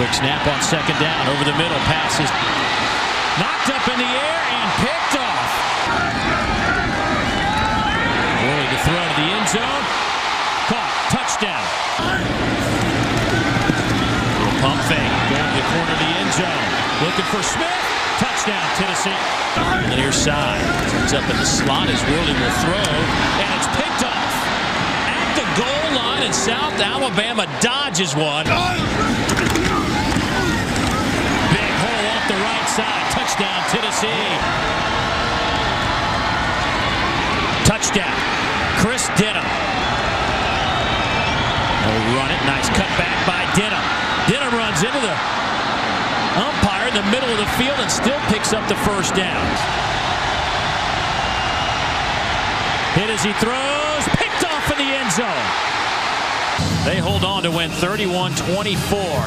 Quick snap on second down. Over the middle. Passes. Knocked up in the air and picked off. Worley to throw to the end zone. Caught. Touchdown. Little pump fake. Going to the corner of the end zone. Looking for Smith. Touchdown, Tennessee. On the near side. Turns up in the slot as Worley will throw. And it's picked off. At the goal line in South Alabama dodges one. Off the right side. Touchdown, Tennessee. Touchdown. Chris Denham. They'll run it. Nice cutback by Denham. Denham runs into the umpire in the middle of the field and still picks up the first down. Hit as he throws. Picked off in the end zone. They hold on to win 31-24.